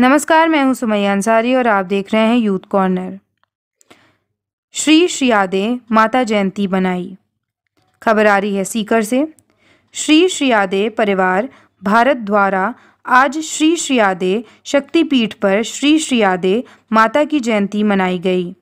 नमस्कार, मैं हूँ सुमैया अंसारी और आप देख रहे हैं यूथ कॉर्नर। श्री श्रियादे माता जयंती बनाई खबर आ रही है सीकर से। श्री श्रियादे परिवार, भारत द्वारा आज श्री श्रियादे शक्तिपीठ पर श्री श्रियादे माता की जयंती मनाई गई।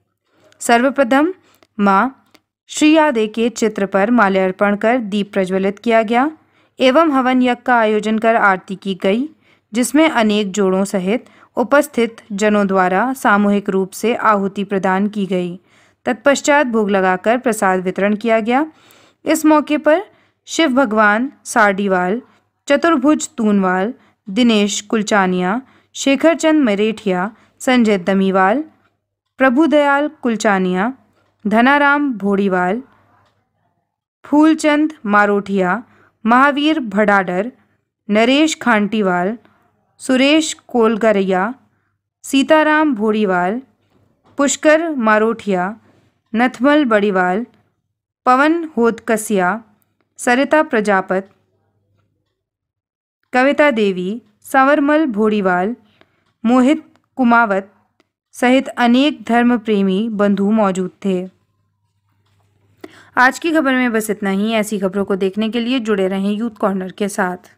सर्वप्रथम माँ श्रियादे के चित्र पर माल्यार्पण कर दीप प्रज्वलित किया गया, एवं हवन यज्ञ का आयोजन कर आरती की गई। जिसमें अनेक जोड़ों सहित उपस्थित जनों द्वारा सामूहिक रूप से आहुति प्रदान की गई। तत्पश्चात भोग लगाकर प्रसाद वितरण किया गया। इस मौके पर शिव भगवान साडीवाल चतुर्भुज तूनवाल, दिनेश कुलचानिया, शेखरचंद मरेठिया, संजय दमीवाल, प्रभुदयाल कुलचानिया, धनाराम भोड़ीवाल, फूलचंद मारोठिया, महावीर भडाडर, नरेश खांटीवाल सुरेश कोलगरिया, सीताराम भोड़ीवाल, पुष्कर मारोठिया, नथमल बड़ीवाल, पवन होदकसिया सरिता प्रजापत, कविता देवी, सावरमल भोड़ीवाल, मोहित कुमावत सहित अनेक धर्म प्रेमी बंधु मौजूद थे। आज की खबर में बस इतना ही। ऐसी खबरों को देखने के लिए जुड़े रहें यूथ कॉर्नर के साथ।